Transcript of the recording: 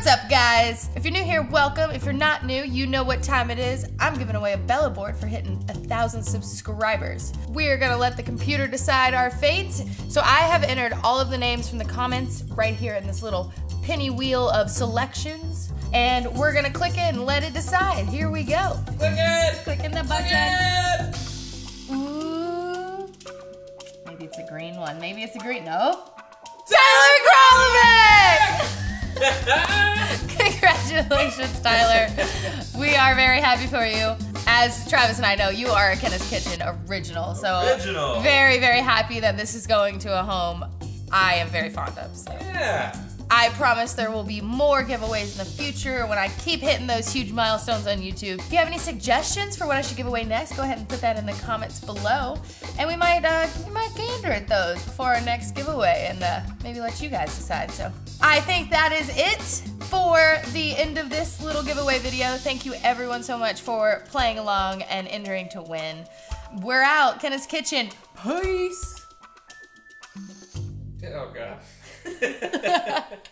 What's up, guys? If you're new here, welcome. If you're not new, you know what time it is. I'm giving away a Bella board for hitting a thousand subscribers. We're gonna let the computer decide our fate. So I have entered all of the names from the comments right here in this little penny wheel of selections. And we're gonna click it and let it decide. Here we go. Click it! Clicking the Click button. it! Ooh. Maybe it's a green one. Maybe it's a green. No. Tyler Krolovic! Congratulations, Tyler. We are very happy for you. As Travis and I know, you are a Kenna's Kitchen original. So Original. very, very happy that this is going to a home I am very fond of. So yeah. I promise there will be more giveaways in the future when I keep hitting those huge milestones on YouTube. If you have any suggestions for what I should give away next, go ahead and put that in the comments below, and we might uh, we might gander at those before our next giveaway, and uh, maybe let you guys decide. So I think that is it for the end of this little giveaway video. Thank you everyone so much for playing along and entering to win. We're out, Kenna's Kitchen. Peace. Oh god.